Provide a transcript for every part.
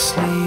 sleep.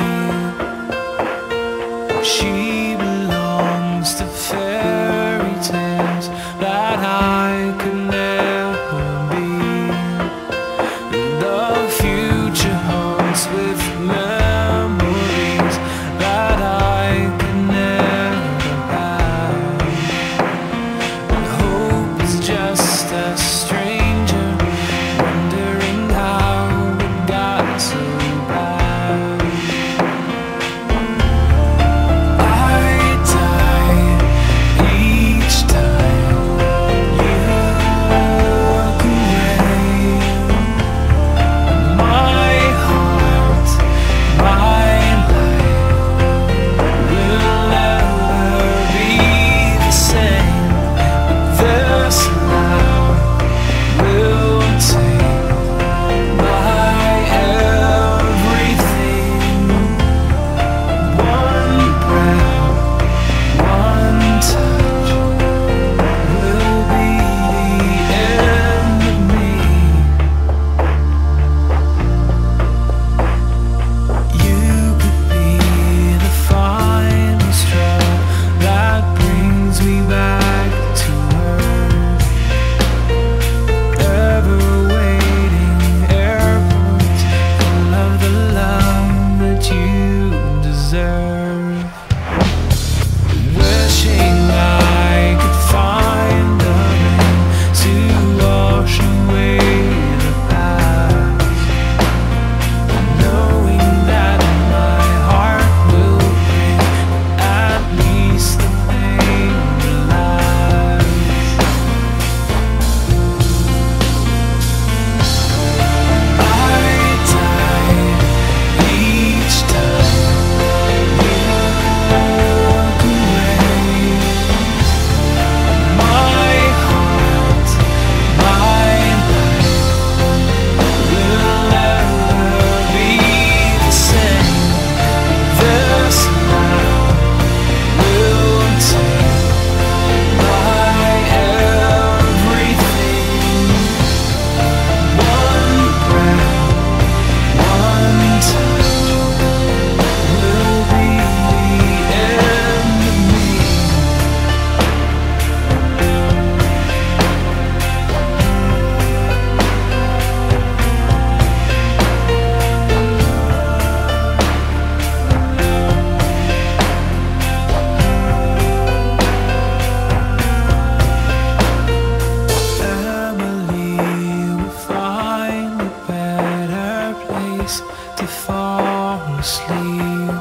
fall asleep.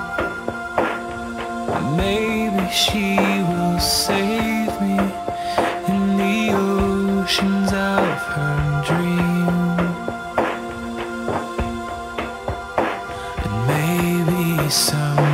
Maybe she will save me in the oceans of her dream. And maybe some.